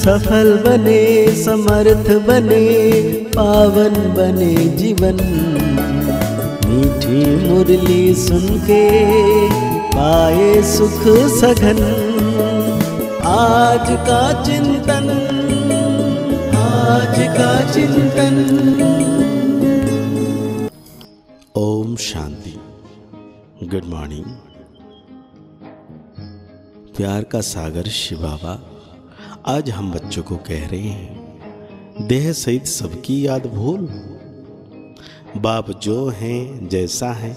सफल बने, समर्थ बने, पावन बने जीवन। मीठी मुरली सुन के पाए सुख सघन। आज का चिंतन, आज का चिंतन। ओम शांति। Good morning. प्यार का सागर शिव बाबा आज हम बच्चों को कह रहे हैं, देह सहित सबकी याद भूल। बाप जो है, जैसा है,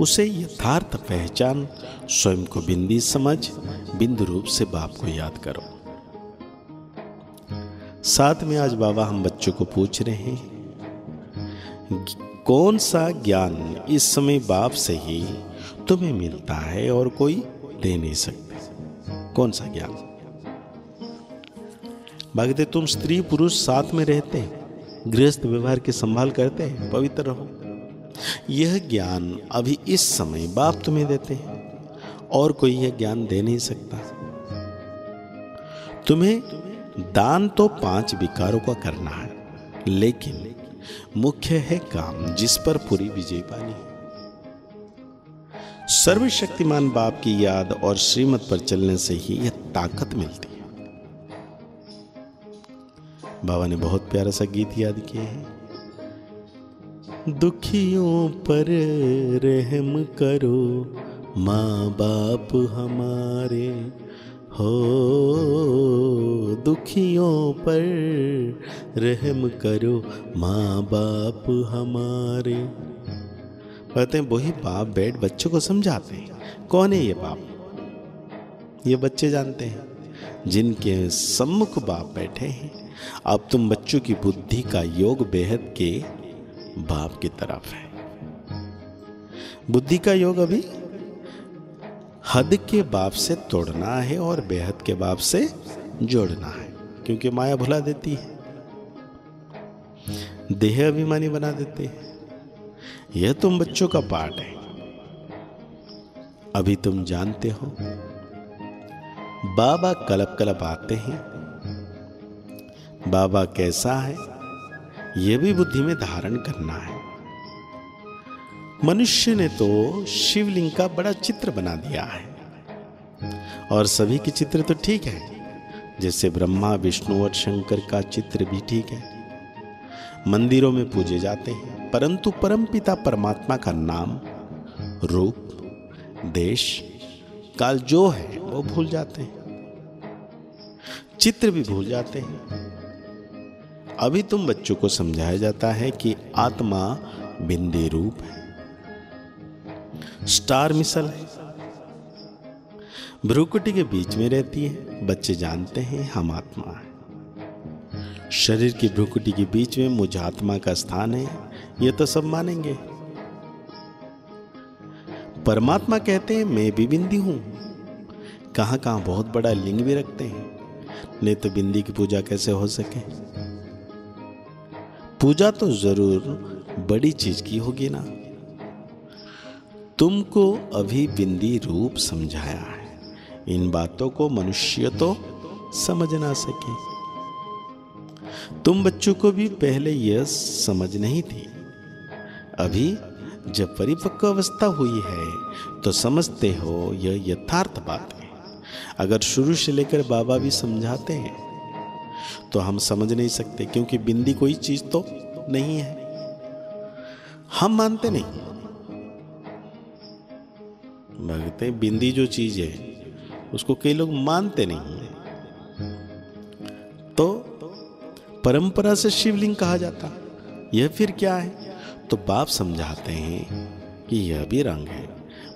उसे यथार्थ पहचान, स्वयं को बिंदी समझ, बिंदु रूप से बाप को याद करो। साथ में आज बाबा हम बच्चों को पूछ रहे हैं, कौन सा ज्ञान इस समय बाप से ही तुम्हें मिलता है और कोई दे नहीं सकते? कौन सा ज्ञान? भागते तुम स्त्री पुरुष साथ में रहते हैं, गृहस्थ व्यवहार की संभाल करते हैं, पवित्र रहो। यह ज्ञान अभी इस समय बाप तुम्हें देते हैं, और कोई यह ज्ञान दे नहीं सकता। तुम्हें दान तो पाँच विकारों का करना है, लेकिन मुख्य है काम जिस पर पूरी विजय पानी। है सर्वशक्तिमान बाप की याद और श्रीमत पर चलने से ही यह ताकत मिलती। है बाबा ने बहुत प्यारा सा गीत याद किया है। दुखियों पर रहम करो माँ बाप हमारे, हो दुखियों पर रहम करो माँ बाप हमारे। कहते हैं, वही बाप बैठ बच्चों को समझाते हैं। कौन है ये बाप ये बच्चे जानते हैं, जिनके सम्मुख बाप बैठे हैं। अब तुम बच्चों की बुद्धि का योग बेहद के बाप की तरफ़ है। बुद्धि का योग अभी हद के बाप से तोड़ना है और बेहद के बाप से जोड़ना है, क्योंकि माया भुला देती है। देह अभिमानी बना देते हैं। यह तुम बच्चों का पाठ है। अभी तुम जानते हो, बाबा कलप कलप आते हैं बाबा कैसा है? यह भी बुद्धि में धारण करना है। मनुष्य ने तो शिवलिंग का बड़ा चित्र बना दिया है। और सभी के चित्र तो ठीक है, जैसे ब्रह्मा, विष्णु और शंकर का चित्र भी ठीक है। मंदिरों में पूजे जाते हैं, परंतु परमपिता परमात्मा का नाम, रूप, देश, काल जो है, वो भूल जाते हैं। चित्र भी भूल जाते हैं। अभी तुम बच्चों को समझाया जाता है कि आत्मा बिंदे रूप है। स्टार मिसल है। भ्रुकुटी के बीच में रहती है। बच्चे जानते हैं हम आत्मा है। शरीर की भ्रुकुटी के बीच में मुझ आत्मा का स्थान है। ये तो सब मानेंगे। परमात्मा कहते हैं, मैं भी बिंदी हूँ। कहाँ कहाँ बहुत बड़ा लिंग भी रखते हैं। नहीं तो बिंदी की पूजा कैसे हो सके? पूजा तो ज़रूर बड़ी चीज़ की होगी ना। तुमको अभी बिंदी रूप समझाया है। इन बातों को मनुष्य तो समझ ना सके। तुम बच्चों को भी पहले यह समझ नहीं थी। अभी जब परिपक्व अवस्था हुई है तो समझते हो यह यथार्थ बात है। अगर शुरू से लेकर बाबा भी समझाते हैं तो हम समझ नहीं सकते, क्योंकि बिंदी कोई चीज़ तो नहीं है। हम मानते नहीं। भगते बिंदी जो चीज़ है, उसको कई लोग मानते नहीं है। तो परंपरा से शिवलिंग कहा जाता। यह फिर क्या है? तो बाप समझाते हैं कि यह भी रंग है।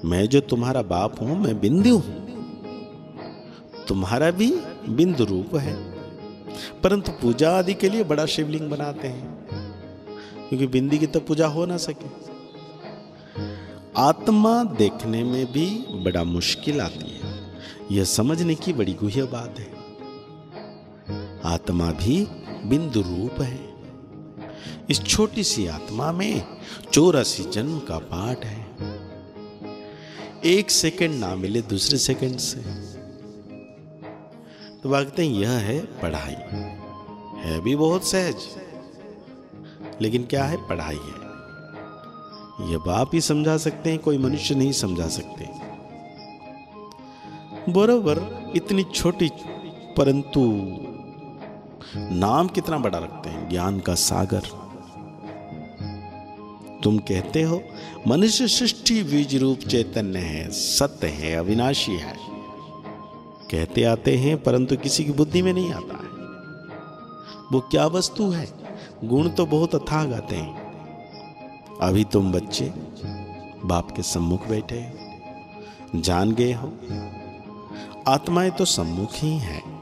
मैं जो तुम्हारा बाप हूँ, मैं बिंदु हूँ। तुम्हारा भी बिंदु रूप है। परंतु पूजा आदि के लिए बड़ा शिवलिंग बनाते हैं। क्योंकि बिंदी की तो पूजा हो ना सके। आत्मा देखने में भी बड़ा मुश्किल आती है। यह समझने की बड़ी गुह्य बात है। आत्मा भी बिंदु रूप है। इस छोटी सी आत्मा में चौरासी जन्म का पाठ है। एक सेकंड ना मिले दूसरे सेकंड से। तो तो हैं यह है, पढ़ाई। है भी बहुत सहज, लेकिन क्या है, पढ़ाई है। यह बाप ही समझा सकते हैं, कोई मनुष्य नहीं समझा सकते। बरोबर इतनी छोटी, परंतु नाम कितना बड़ा रखते हैं, ज्ञान का सागर। तुम कहते हो, मनुष्य सृष्टि, बीज रूप चैतन्य है, सत्य है, अविनाशी है। कहते आते हैं, परंतु किसी की बुद्धि में नहीं आता है। वो क्या वस्तु है? गुण तो बहुत अथाह गाते हैं। अभी तुम बच्चे, बाप के सम्मुख बैठे हो। जान गए हो? आत्माएँ तो सम्मुख ही हैं।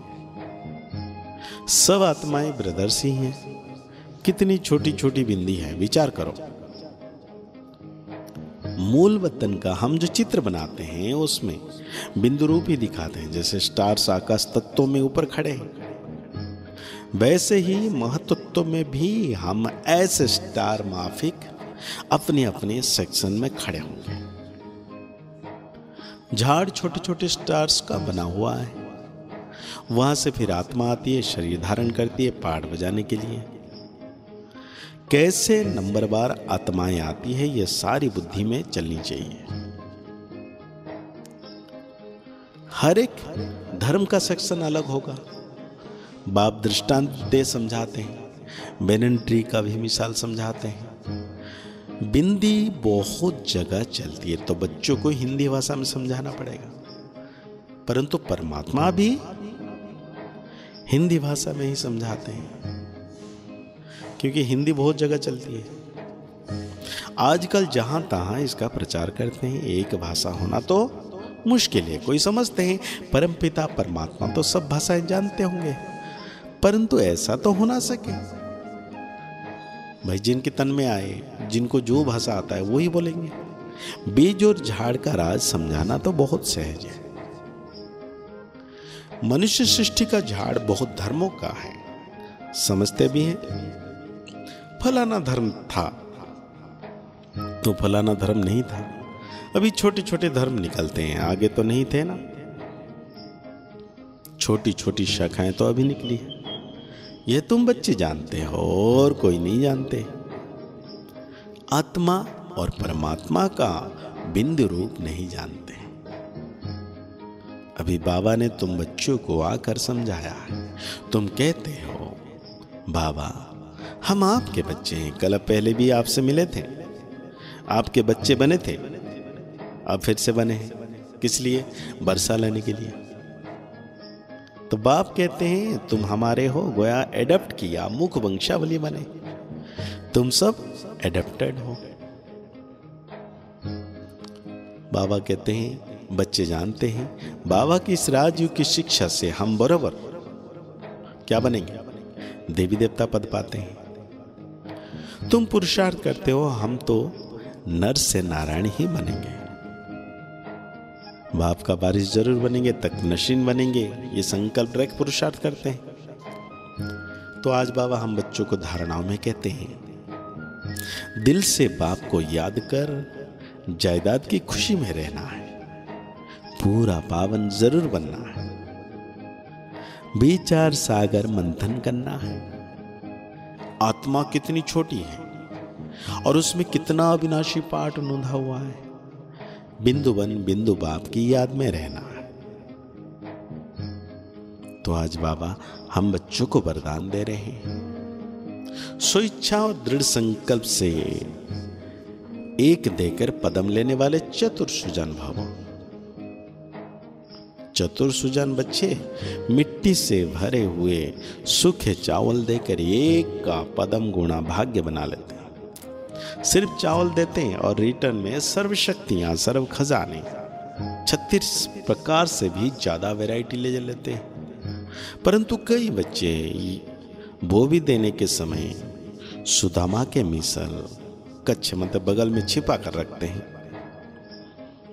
सब आत्माएँ ब्रदर्स ही हैं। कितनी छोटी छोटी बिंदी है, विचार करो। मूल वतन का हम जो चित्र बनाते हैं, उसमें बिंदु रूप ही दिखाते हैं, जैसे स्टार्स आकाश तत्वों में ऊपर खड़े हैं। वैसे ही महत्व में भी हम ऐसे स्टार माफिक अपने अपने सेक्शन में खड़े होंगे। झाड़ छोटे छोटे स्टार्स का बना हुआ है। वहाँ से फिर आत्मा आती है, शरीर धारण करती है पाठ बजाने के लिए। कैसे नंबर बार आत्माएँ आती है यह सारी बुद्धि में चलनी चाहिए। हर एक धर्म का सेक्शन अलग होगा। बाप दृष्टांत दे समझाते हैं बेनन ट्री का भी मिसाल समझाते हैं। बिंदी बहुत जगह चलती है तो बच्चों को हिंदी भाषा में समझाना पड़ेगा। परंतु परमात्मा भी हिंदी भाषा में ही समझाते हैं। क्योंकि हिंदी बहुत जगह चलती है। आजकल जहाँ तहां इसका प्रचार करते हैं, एक भाषा होना तो मुश्किल है, कोई समझते हैं। परमपिता परमात्मा तो सब भाषाएँ जानते होंगे, परंतु ऐसा तो हो ना सके। भाई, जिनके तन में आए, जिनको जो भाषा आता है, वही बोलेंगे। बीज और झाड़ का राज समझाना तो बहुत सहज है। मनुष्य सृष्टि का झाड़ बहुत धर्मों का है, समझते भी हैं। फलाना धर्म था। तो फलाना धर्म नहीं था। अभी छोटे छोटे धर्म निकलते हैं, आगे तो नहीं थे ना। छोटी छोटी शाखाएँ तो अभी निकली है। यह तुम बच्चे जानते हो, और कोई नहीं जानते। आत्मा और परमात्मा का बिंदु रूप नहीं जानते। अभी बाबा ने तुम बच्चों को आकर समझाया तुम कहते हो, बाबा हम आपके बच्चे हैं। कल पहले भी आपसे मिले थे। आपके बच्चे बने थे। अब फिर से बने हैं। किस लिए? वर्षा लेने के लिए। तो बाप कहते हैं, तुम हमारे हो, गोया एडप्ट किया मुख वंशावली बने। तुम सब एडप्टेड हो। बाबा कहते हैं, बच्चे जानते हैं, बाबा की इस राजयुग की शिक्षा से हम बरोबर क्या बनेंगे? देवी देवता पद पाते हैं। तुम पुरुषार्थ करते हो, हम तो नर से नारायण ही बनेंगे। बाप का बारिश ज़रूर बनेंगे तक नशीन बनेंगे, ये संकल्प रख पुरुषार्थ करते हैं। तो आज बाबा हम बच्चों को धारणाओं में कहते हैं, दिल से बाप को याद कर, जायदाद की खुशी में रहना है। पूरा पावन ज़रूर बनना है। विचार सागर मंथन करना है। आत्मा कितनी छोटी है और उसमें कितना अविनाशी पाठ नोंधा हुआ है। बिंदु बन बिंदु बाप की याद में रहना है। तो आज बाबा हम बच्चों को वरदान दे रहे हैं। स्वेच्छा और दृढ़ संकल्प से एक देकर पदम लेने वाले चतुर सुजन भवों चतुर सुजन बच्चे, मिट्टी से भरे हुए सूखे चावल देकर एक का पदम गुणा भाग्य बना लेते हैं। सिर्फ़ चावल देते हैं और रिटर्न में सर्व शक्तियाँ सर्व खजाने, छत्तीस प्रकार से भी ज़्यादा वैरायटी ले लेते हैं। परंतु कई बच्चे वो भी देने के समय सुदामा के मिसल, कच्छ मतलब बगल में छिपा कर रखते हैं।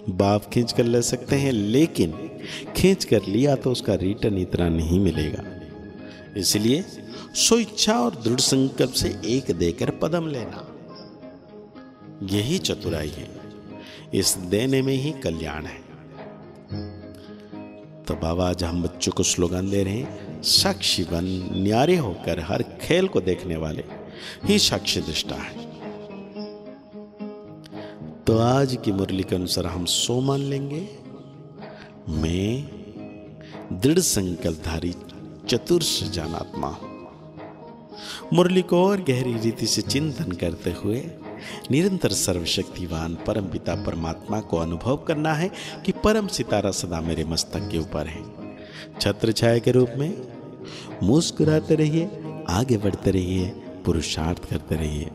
बाप खींच कर ले सकते हैं, लेकिन खींच कर लिया तो उसका रिटर्न इतना नहीं मिलेगा। इसलिए स्वेच्छा और दृढ़ संकल्प से एक देकर पदम लेना। यही चतुराई है। इस देने में ही कल्याण है। तो बाबा, आज हम बच्चों को स्लोगन दे रहे हैं, साक्षी बन, न्यारे होकर हर खेल को देखने वाले ही साक्षी दृष्टा है। तो आज की मुरली के अनुसार हम सो मान लेंगे। मैं, दृढ़ संकल्पधारी चतुर्श जानात्मा हूँ मुरली को और गहरी रीति से चिंतन करते हुए निरंतर सर्वशक्तिवान परम पिता परमात्मा को अनुभव करना है कि परम सितारा सदा मेरे मस्तक के ऊपर है। छत्र छाया के रूप में मुस्कुराते रहिए, आगे बढ़ते रहिए, पुरुषार्थ करते रहिए।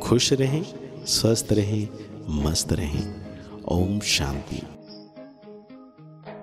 खुश रहें। स्वस्थ रहें मस्त रहें। ओम शांति।